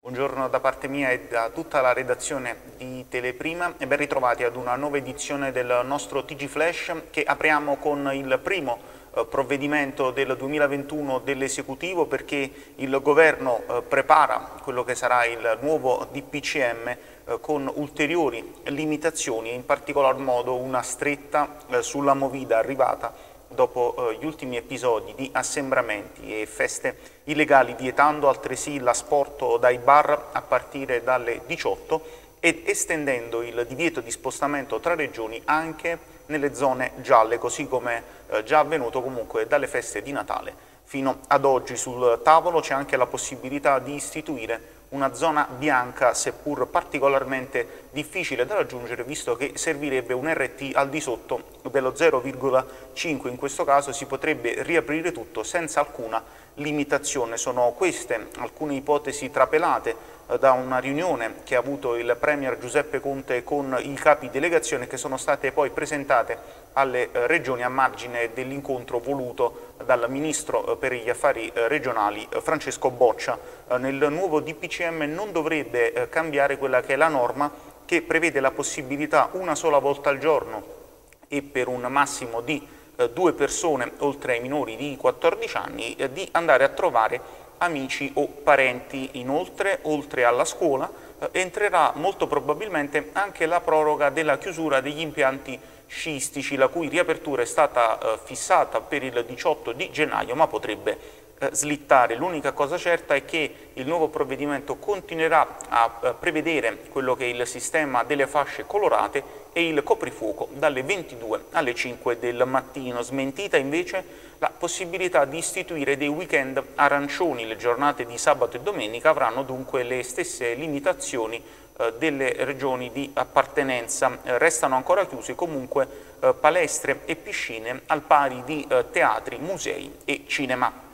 Buongiorno da parte mia e da tutta la redazione di Teleprima e ben ritrovati ad una nuova edizione del nostro TG Flash che apriamo con il primo eh, provvedimento del 2021 dell'esecutivo perché il governo eh, prepara quello che sarà il nuovo DPCM con ulteriori limitazioni e in particolar modo una stretta sulla movida arrivata dopo eh, gli ultimi episodi di assembramenti e feste illegali, vietando altresì l'asporto dai bar a partire dalle 18 ed estendendo il divieto di spostamento tra regioni anche nelle zone gialle, così come eh, già avvenuto comunque dalle feste di Natale. Fino ad oggi sul tavolo c'è anche la possibilità di istituire una zona bianca seppur particolarmente difficile da raggiungere visto che servirebbe un RT al di sotto dello 0,5 in questo caso si potrebbe riaprire tutto senza alcuna limitazione. Sono queste alcune ipotesi trapelate eh, da una riunione che ha avuto il Premier Giuseppe Conte con i capi delegazione che sono state poi presentate alle eh, regioni a margine dell'incontro voluto dal Ministro eh, per gli affari regionali Francesco Boccia. Nel nuovo DPCM non dovrebbe cambiare quella che è la norma che prevede la possibilità una sola volta al giorno e per un massimo di due persone oltre ai minori di 14 anni di andare a trovare amici o parenti. Inoltre, oltre alla scuola, eh, entrerà molto probabilmente anche la proroga della chiusura degli impianti sciistici, la cui riapertura è stata eh, fissata per il 18 di gennaio, ma potrebbe eh, slittare. L'unica cosa certa è che il nuovo provvedimento continuerà a eh, prevedere quello che è il sistema delle fasce colorate e il coprifuoco dalle 22 alle 5 del mattino. Smentita invece la possibilità di istituire dei weekend arancioni. Le giornate di sabato e domenica avranno dunque le stesse limitazioni delle regioni di appartenenza. Eh, restano ancora chiuse comunque eh, palestre e piscine al pari di eh, teatri, musei e cinema.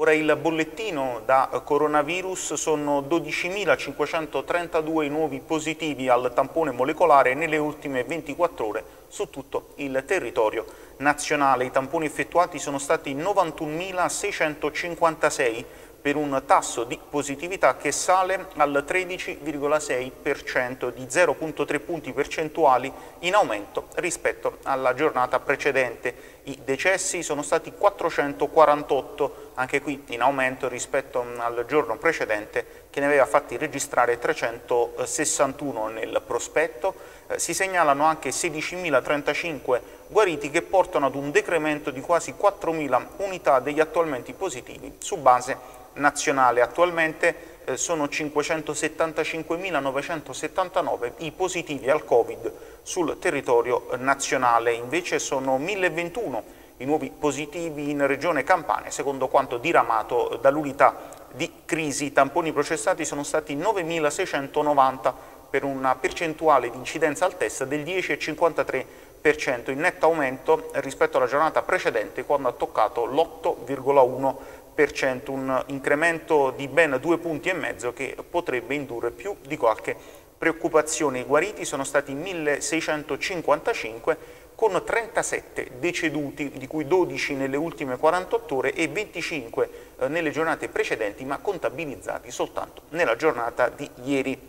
Ora il bollettino da coronavirus sono 12.532 i nuovi positivi al tampone molecolare nelle ultime 24 ore su tutto il territorio nazionale. I tamponi effettuati sono stati 91.656 per un tasso di positività che sale al 13,6% di 0,3 punti percentuali in aumento rispetto alla giornata precedente. I decessi sono stati 448, anche qui in aumento rispetto al giorno precedente che ne aveva fatti registrare 361 nel prospetto. Eh, si segnalano anche 16.035 guariti che portano ad un decremento di quasi 4.000 unità degli attualmente positivi su base nazionale. Attualmente eh, sono 575.979 i positivi al Covid sul territorio nazionale, invece sono 1.021 i nuovi positivi in regione Campania, secondo quanto diramato dall'unità di crisi. I tamponi processati sono stati 9.690 per una percentuale di incidenza al test del 10,53%, in netto aumento rispetto alla giornata precedente quando ha toccato l'8,1% un incremento di ben due punti e mezzo che potrebbe indurre più di qualche preoccupazione. I guariti sono stati 1655 con 37 deceduti, di cui 12 nelle ultime 48 ore e 25 eh, nelle giornate precedenti, ma contabilizzati soltanto nella giornata di ieri.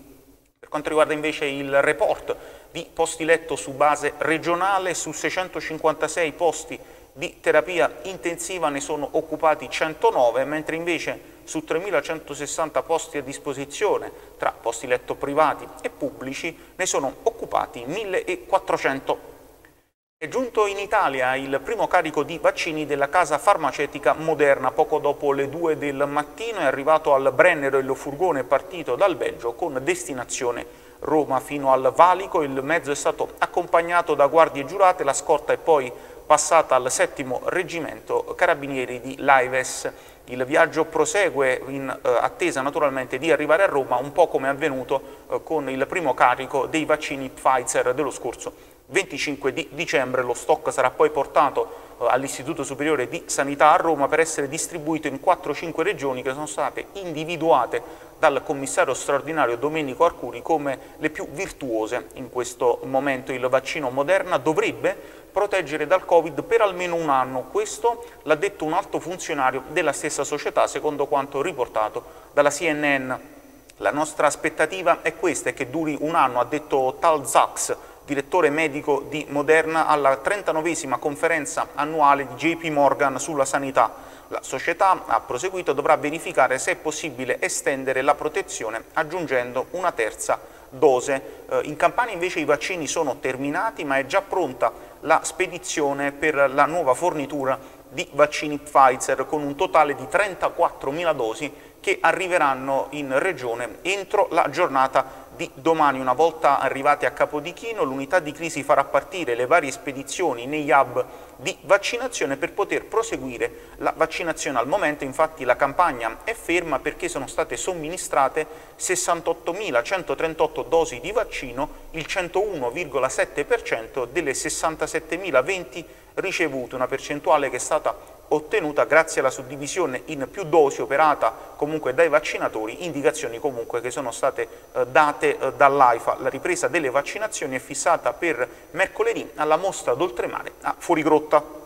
Per quanto riguarda invece il report di posti letto su base regionale, su 656 posti di terapia intensiva ne sono occupati 109, mentre invece su 3.160 posti a disposizione tra posti letto privati e pubblici ne sono occupati 1.400. È giunto in Italia il primo carico di vaccini della casa farmaceutica Moderna. Poco dopo le 2 del mattino è arrivato al Brennero il furgone partito dal Belgio con destinazione Roma fino al Valico. Il mezzo è stato accompagnato da guardie giurate, la scorta è poi passata al settimo reggimento carabinieri di Laives. Il viaggio prosegue in eh, attesa naturalmente di arrivare a Roma, un po' come è avvenuto eh, con il primo carico dei vaccini Pfizer dello scorso 25 di dicembre. Lo stock sarà poi portato eh, all'Istituto Superiore di Sanità a Roma per essere distribuito in 4-5 regioni che sono state individuate dal commissario straordinario Domenico Arcuri come le più virtuose in questo momento. Il vaccino Moderna dovrebbe proteggere dal Covid per almeno un anno. Questo l'ha detto un alto funzionario della stessa società, secondo quanto riportato dalla CNN. La nostra aspettativa è questa, è che duri un anno, ha detto Tal Zaks, direttore medico di Moderna, alla 39esima conferenza annuale di JP Morgan sulla sanità. La società, ha proseguito, dovrà verificare se è possibile estendere la protezione aggiungendo una terza dose. Eh, in Campania invece i vaccini sono terminati ma è già pronta la spedizione per la nuova fornitura di vaccini Pfizer con un totale di 34.000 dosi che arriveranno in regione entro la giornata di domani. Una volta arrivati a Capodichino, l'unità di crisi farà partire le varie spedizioni negli hub di vaccinazione per poter proseguire la vaccinazione. Al momento infatti la campagna è ferma perché sono state somministrate 68.138 dosi di vaccino, il 101,7% delle 67.020 ricevute, una percentuale che è stata ottenuta grazie alla suddivisione in più dosi operata comunque dai vaccinatori, indicazioni comunque che sono state eh, date eh, dall'AIFA. La ripresa delle vaccinazioni è fissata per mercoledì alla mostra d'oltremare a Fuorigrotta.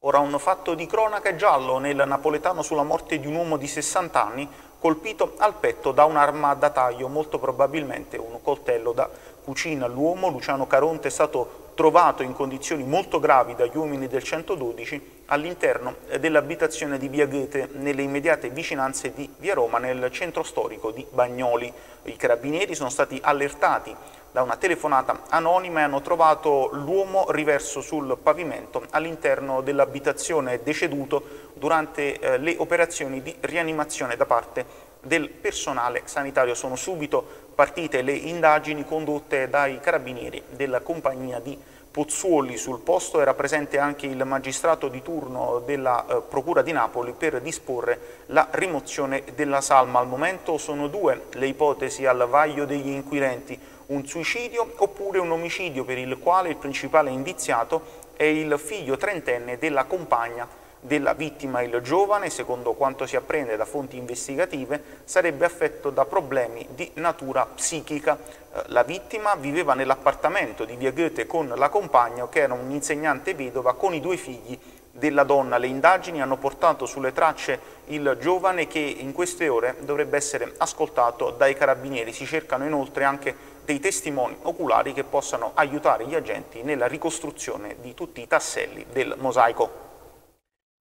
Ora un fatto di cronaca giallo nel napoletano sulla morte di un uomo di 60 anni colpito al petto da un'arma da taglio, molto probabilmente un coltello da cucina. L'uomo, Luciano Caronte, è stato trovato in condizioni molto gravi dagli uomini del 112 all'interno dell'abitazione di Via Goethe nelle immediate vicinanze di Via Roma nel centro storico di Bagnoli. I carabinieri sono stati allertati da una telefonata anonima e hanno trovato l'uomo riverso sul pavimento all'interno dell'abitazione deceduto durante eh, le operazioni di rianimazione da parte del personale sanitario. Sono subito partite le indagini condotte dai carabinieri della compagnia di Pozzuoli. Sul posto era presente anche il magistrato di turno della eh, Procura di Napoli per disporre la rimozione della salma. Al momento sono due le ipotesi al vaglio degli inquirenti, un suicidio oppure un omicidio per il quale il principale indiziato è il figlio trentenne della compagna della vittima il giovane, secondo quanto si apprende da fonti investigative, sarebbe affetto da problemi di natura psichica. Eh, la vittima viveva nell'appartamento di via Goethe con la compagna, che era un'insegnante vedova, con i due figli della donna. Le indagini hanno portato sulle tracce il giovane che in queste ore dovrebbe essere ascoltato dai carabinieri. Si cercano inoltre anche dei testimoni oculari che possano aiutare gli agenti nella ricostruzione di tutti i tasselli del mosaico.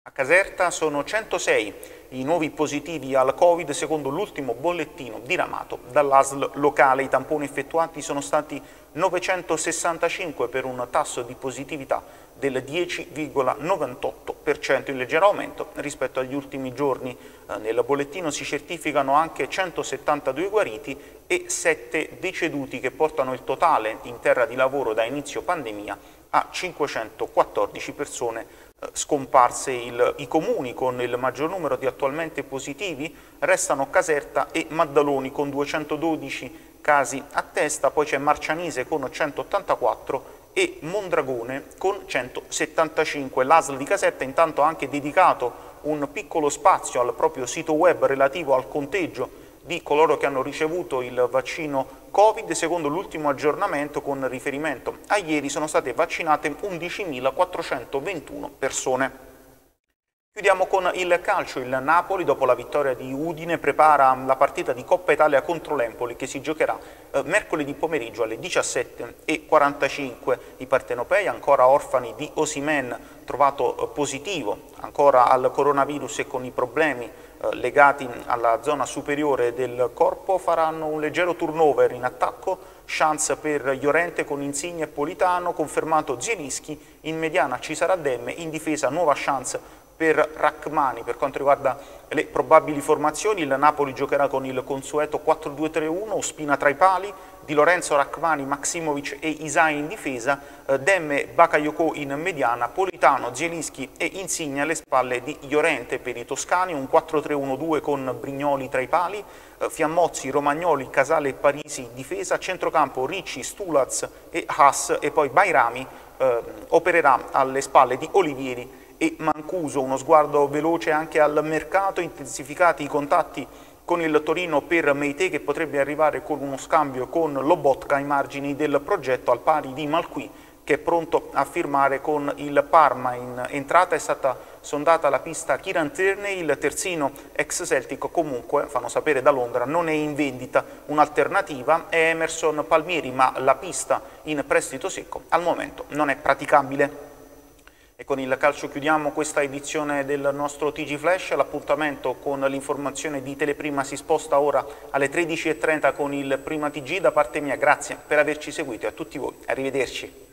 A Caserta sono 106 i nuovi positivi al Covid secondo l'ultimo bollettino diramato dall'ASL locale. I tamponi effettuati sono stati 965 per un tasso di positività del 10,98%, in leggero aumento rispetto agli ultimi giorni. Eh, nel bollettino si certificano anche 172 guariti e 7 deceduti che portano il totale in terra di lavoro da inizio pandemia a 514 persone scomparse il, i comuni con il maggior numero di attualmente positivi restano Caserta e Maddaloni con 212 casi a testa, poi c'è Marcianise con 184 e Mondragone con 175. L'ASL di Caserta intanto ha anche dedicato un piccolo spazio al proprio sito web relativo al conteggio di coloro che hanno ricevuto il vaccino Covid, secondo l'ultimo aggiornamento con riferimento a ieri sono state vaccinate 11.421 persone. Chiudiamo con il calcio. Il Napoli, dopo la vittoria di Udine, prepara la partita di Coppa Italia contro l'Empoli che si giocherà eh, mercoledì pomeriggio alle 17.45. I partenopei, ancora orfani di Osimen, trovato eh, positivo ancora al coronavirus e con i problemi legati alla zona superiore del corpo, faranno un leggero turnover in attacco. Chance per Llorente con Insigne e Politano, confermato Zielinski, in mediana ci sarà Demme, in difesa nuova chance per Rachmani. Per quanto riguarda le probabili formazioni, il Napoli giocherà con il consueto 4-2-3-1, Ospina tra i pali, Di Lorenzo, Rachmani, Maximovic e Isai in difesa, eh, Demme, Bakayoko in mediana, Politano, Zielinski e Insigne alle spalle di Llorente per i toscani, un 4-3-1-2 con Brignoli tra i pali, eh, Fiammozzi, Romagnoli, Casale e Parisi in difesa, centrocampo Ricci, Stulaz e Haas e poi Bairami eh, opererà alle spalle di Olivieri e Mancuso, uno sguardo veloce anche al mercato, intensificati i contatti con il Torino per Meite che potrebbe arrivare con uno scambio con Lobotka ai margini del progetto al pari di Malqui che è pronto a firmare con il Parma. In entrata è stata sondata la pista Kiran Tierney, il terzino ex Celtic comunque, fanno sapere da Londra, non è in vendita. Un'alternativa è Emerson Palmieri, ma la pista in prestito secco al momento non è praticabile. E con il calcio chiudiamo questa edizione del nostro TG Flash, l'appuntamento con l'informazione di Teleprima si sposta ora alle 13.30 con il Prima TG, da parte mia grazie per averci seguito e a tutti voi, arrivederci.